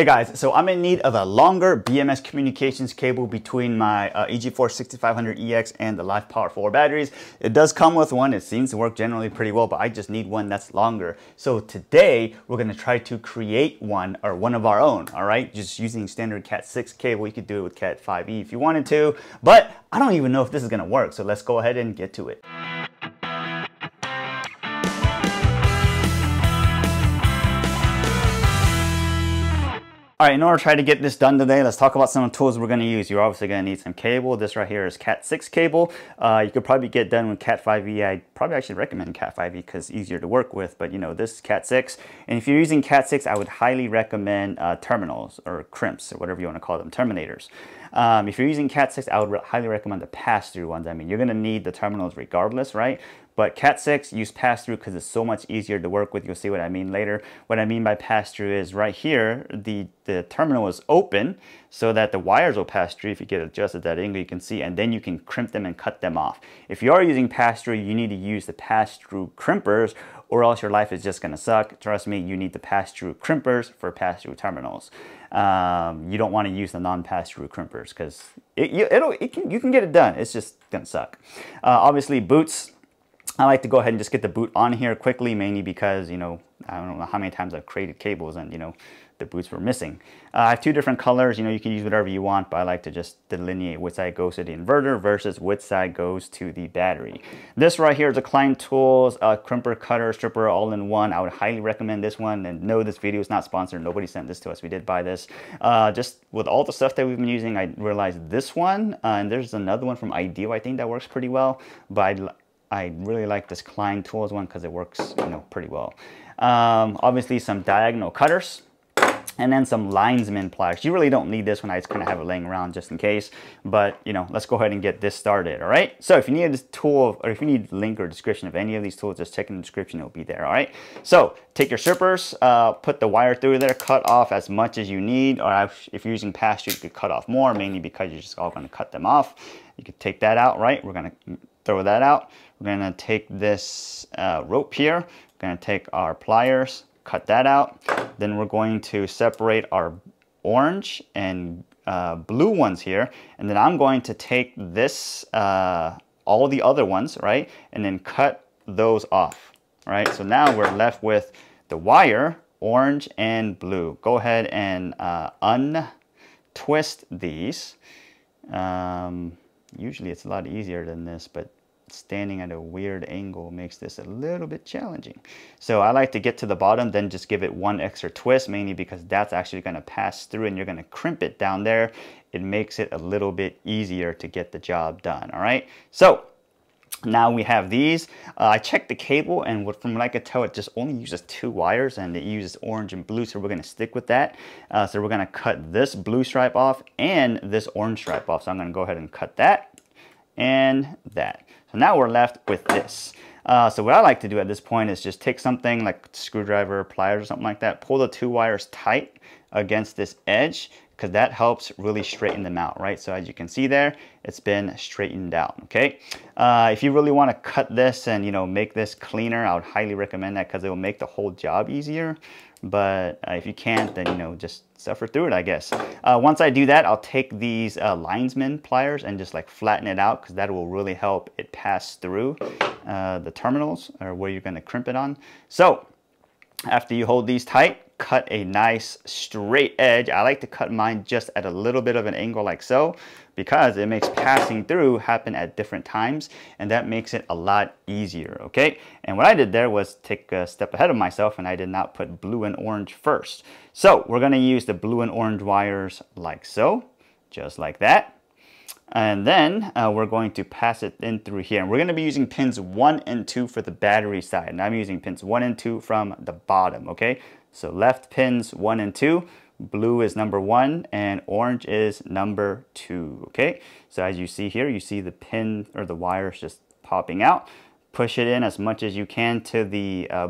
Hey guys, so I'm in need of a longer BMS communications cable between my uh, EG4 6500EX and the Lifepower 4 batteries. It does come with one, it seems to work generally pretty well, but I just need one that's longer. So today, we're gonna try to create one, or one of our own, all right? Just using standard Cat6 cable, you could do it with Cat 5e if you wanted to, but I don't even know if this is gonna work, so let's go ahead and get to it. All right, in order to try to get this done today, let's talk about some of the tools we're gonna use. You're obviously gonna need some cable. This right here is Cat 6 cable. Uh, you could probably get done with Cat 5e. I probably actually recommend Cat 5e because easier to work with, but you know, this is Cat 6. And if you're using Cat 6, I would highly recommend uh, terminals or crimps or whatever you wanna call them, terminators. Um, if you're using Cat 6, I would re highly recommend the pass-through ones. I mean, you're gonna need the terminals regardless, right? But Cat 6, use pass-through because it's so much easier to work with. You'll see what I mean later. What I mean by pass-through is right here, the, the terminal is open so that the wires will pass through. If you get adjusted that angle, you can see, and then you can crimp them and cut them off. If you are using pass-through, you need to use the pass-through crimpers or else your life is just gonna suck. Trust me, you need the pass-through crimpers for pass-through terminals. Um, you don't wanna use the non-pass-through crimpers because it, you, it'll, it can, you can get it done. It's just gonna suck. Uh, obviously, boots, I like to go ahead and just get the boot on here quickly, mainly because, you know, I don't know how many times I've created cables and, you know, the boots were missing. Uh, I have two different colors. You know, you can use whatever you want, but I like to just delineate which side goes to the inverter versus which side goes to the battery. This right here is a Klein Tools uh, crimper, cutter, stripper, all in one. I would highly recommend this one. And no, this video is not sponsored. Nobody sent this to us. We did buy this. Uh, just with all the stuff that we've been using, I realized this one, uh, and there's another one from Ideal, I think that works pretty well. But I I really like this Klein Tools one because it works, you know, pretty well. Um, obviously some diagonal cutters and then some linesman pliers. You really don't need this one. I just kind of have it laying around just in case. But, you know, let's go ahead and get this started, all right? So if you need this tool, or if you need link or description of any of these tools, just check in the description. It'll be there, all right? So take your strippers, uh, put the wire through there, cut off as much as you need. Or if you're using pass-through, you could cut off more, mainly because you're just all going to cut them off. You could take that out, right? We're going to throw that out. We're gonna take this uh, rope here, we're gonna take our pliers, cut that out. Then we're going to separate our orange and uh, blue ones here. And then I'm going to take this, uh, all the other ones, right? And then cut those off, right? So now we're left with the wire, orange and blue. Go ahead and uh, untwist these. Um, usually it's a lot easier than this, but standing at a weird angle makes this a little bit challenging. So I like to get to the bottom, then just give it one extra twist, mainly because that's actually gonna pass through and you're gonna crimp it down there. It makes it a little bit easier to get the job done, all right? So now we have these. Uh, I checked the cable and what, from what I could tell, it just only uses two wires and it uses orange and blue. So we're gonna stick with that. Uh, so we're gonna cut this blue stripe off and this orange stripe off. So I'm gonna go ahead and cut that and that. So now we're left with this. Uh, so what I like to do at this point is just take something like screwdriver, pliers or something like that, pull the two wires tight against this edge because that helps really straighten them out, right? So as you can see there, it's been straightened out, okay? Uh, if you really wanna cut this and, you know, make this cleaner, I would highly recommend that because it will make the whole job easier. But uh, if you can't, then, you know, just suffer through it, I guess. Uh, once I do that, I'll take these uh, linesman pliers and just like flatten it out because that will really help it pass through uh, the terminals or where you're gonna crimp it on. So after you hold these tight, cut a nice straight edge. I like to cut mine just at a little bit of an angle like so because it makes passing through happen at different times and that makes it a lot easier, okay? And what I did there was take a step ahead of myself and I did not put blue and orange first. So we're gonna use the blue and orange wires like so, just like that. And then uh, we're going to pass it in through here. And we're going to be using pins 1 and 2 for the battery side. And I'm using pins 1 and 2 from the bottom, okay? So left pins 1 and 2, blue is number 1, and orange is number 2, okay? So as you see here, you see the pin or the wires just popping out. Push it in as much as you can to the, uh,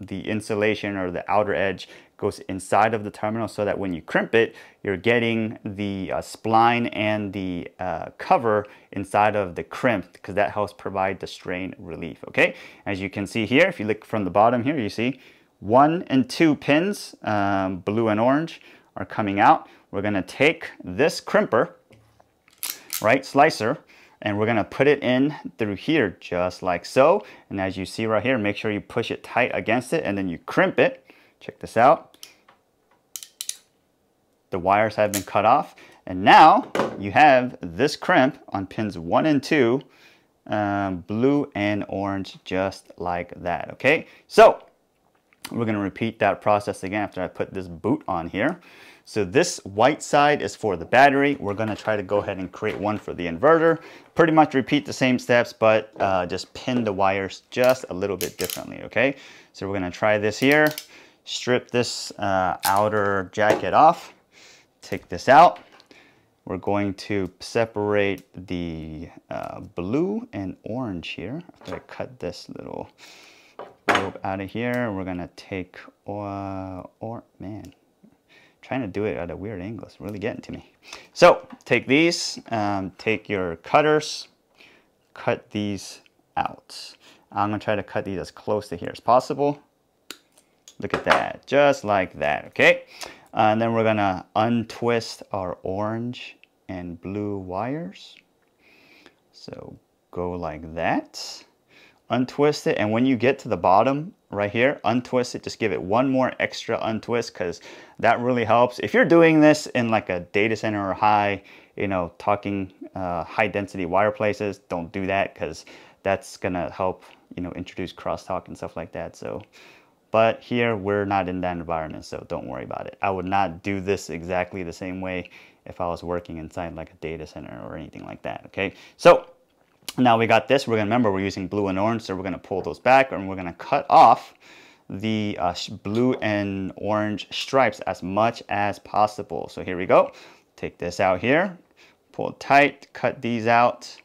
the insulation or the outer edge goes inside of the terminal so that when you crimp it, you're getting the uh, spline and the uh, cover inside of the crimp because that helps provide the strain relief, okay? As you can see here, if you look from the bottom here, you see one and two pins, um, blue and orange, are coming out. We're gonna take this crimper, right, slicer, and we're gonna put it in through here just like so. And as you see right here, make sure you push it tight against it and then you crimp it. Check this out. The wires have been cut off. And now you have this crimp on pins one and two, um, blue and orange, just like that, okay? So we're gonna repeat that process again after I put this boot on here. So this white side is for the battery. We're gonna try to go ahead and create one for the inverter. Pretty much repeat the same steps, but uh, just pin the wires just a little bit differently, okay? So we're gonna try this here. Strip this uh, outer jacket off. Take this out. We're going to separate the uh, blue and orange here. After I cut this little out of here, we're gonna take, uh, or man, trying to do it at a weird angle. It's really getting to me. So take these, um, take your cutters, cut these out. I'm gonna try to cut these as close to here as possible. Look at that, just like that, okay? Uh, and then we're gonna untwist our orange and blue wires. So go like that, untwist it, and when you get to the bottom, right here, untwist it, just give it one more extra untwist because that really helps. If you're doing this in like a data center or high, you know, talking uh, high density wire places, don't do that because that's gonna help, you know, introduce crosstalk and stuff like that. So, but here we're not in that environment, so don't worry about it. I would not do this exactly the same way if I was working inside like a data center or anything like that, okay? So now we got this, we're gonna remember we're using blue and orange, so we're gonna pull those back and we're gonna cut off the uh, blue and orange stripes as much as possible. So here we go. Take this out here, pull tight, cut these out.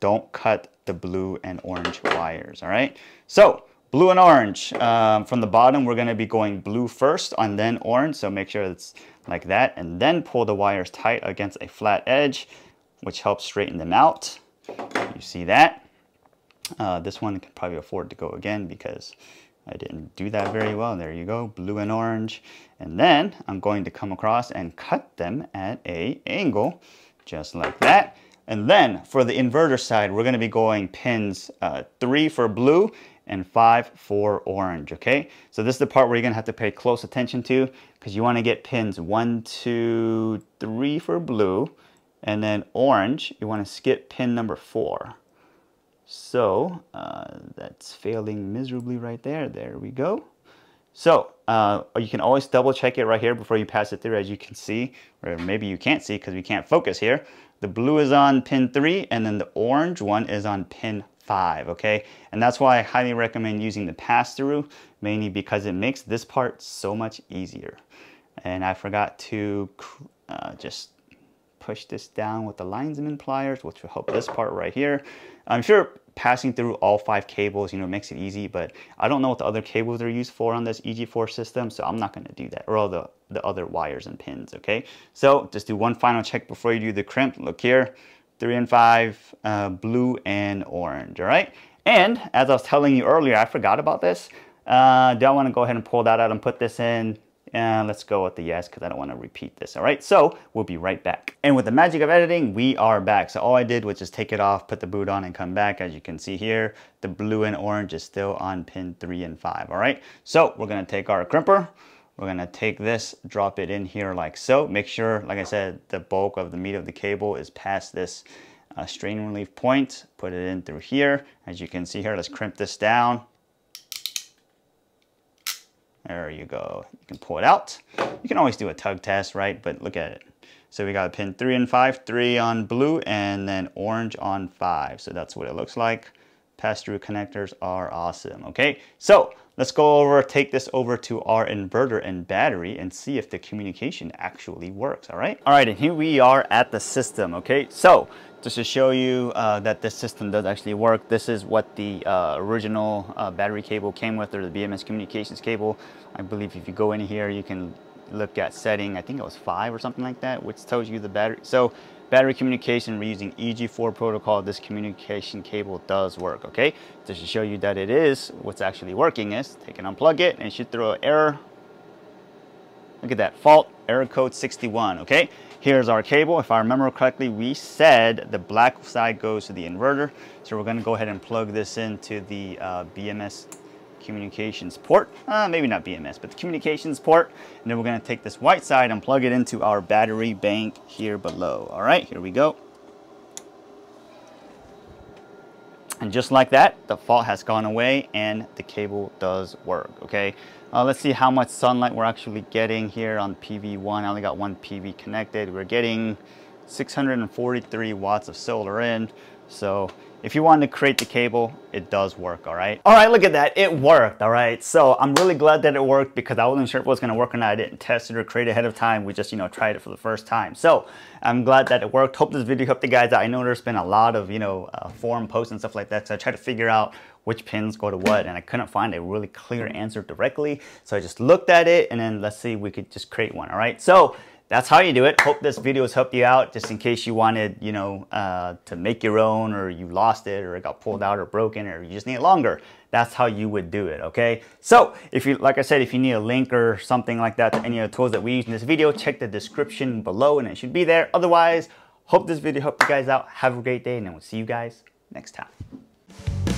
Don't cut the blue and orange wires, all right? So blue and orange, um, from the bottom, we're gonna be going blue first and then orange. So make sure it's like that and then pull the wires tight against a flat edge, which helps straighten them out. You see that? Uh, this one can probably afford to go again because I didn't do that very well. There you go, blue and orange. And then I'm going to come across and cut them at a angle, just like that. And then for the inverter side, we're gonna be going pins uh, three for blue and five for orange, okay? So this is the part where you're gonna have to pay close attention to because you wanna get pins one, two, three for blue, and then orange, you want to skip pin number four. So uh, that's failing miserably right there. There we go. So uh, you can always double check it right here before you pass it through as you can see, or maybe you can't see because we can't focus here. The blue is on pin three and then the orange one is on pin five, okay? And that's why I highly recommend using the pass-through, mainly because it makes this part so much easier. And I forgot to uh, just push this down with the linesman pliers, which will help this part right here. I'm sure passing through all five cables, you know, makes it easy, but I don't know what the other cables are used for on this EG4 system, so I'm not gonna do that, or all the, the other wires and pins, okay? So just do one final check before you do the crimp. Look here, three and five, uh, blue and orange, all right? And as I was telling you earlier, I forgot about this. Uh, do I wanna go ahead and pull that out and put this in? And let's go with the yes because I don't want to repeat this. All right, so we'll be right back. And with the magic of editing, we are back. So all I did was just take it off, put the boot on and come back. As you can see here, the blue and orange is still on pin three and five. All right, so we're gonna take our crimper. We're gonna take this, drop it in here like so. Make sure, like I said, the bulk of the meat of the cable is past this uh, strain relief point. Put it in through here. As you can see here, let's crimp this down. There you go. You can pull it out. You can always do a tug test, right? But look at it. So we got pin three and five, three on blue and then orange on five. So that's what it looks like. Pass-through connectors are awesome, okay? So let's go over, take this over to our inverter and battery and see if the communication actually works, all right? All right, and here we are at the system, okay? So just to show you uh, that this system does actually work, this is what the uh, original uh, battery cable came with, or the BMS communications cable. I believe if you go in here, you can look at setting, I think it was five or something like that, which tells you the battery. So battery communication, we're using EG4 protocol, this communication cable does work, okay? Just to show you that it is, what's actually working is, take and unplug it, and should throw an error. Look at that, fault error code 61, okay? Here's our cable. If I remember correctly, we said the black side goes to the inverter. So we're gonna go ahead and plug this into the uh, BMS communications port. Uh, maybe not BMS, but the communications port. And then we're gonna take this white side and plug it into our battery bank here below. All right, here we go. And just like that, the fault has gone away and the cable does work, okay? Uh, let's see how much sunlight we're actually getting here on PV1. I only got one PV connected. We're getting 643 watts of solar in. So if you want to create the cable, it does work, all right? All right, look at that, it worked, all right? So I'm really glad that it worked because I wasn't sure if it was gonna work or not. I didn't test it or create ahead of time. We just, you know, tried it for the first time. So I'm glad that it worked. Hope this video helped you guys out. I know there's been a lot of, you know, uh, forum posts and stuff like that. So I tried to figure out which pins go to what and I couldn't find a really clear answer directly. So I just looked at it and then let's see, we could just create one, all right? So that's how you do it. Hope this video has helped you out just in case you wanted, you know, uh, to make your own or you lost it or it got pulled out or broken or you just need it longer. That's how you would do it, okay? So if you, like I said, if you need a link or something like that to any of the tools that we use in this video, check the description below and it should be there. Otherwise, hope this video helped you guys out. Have a great day and we'll see you guys next time.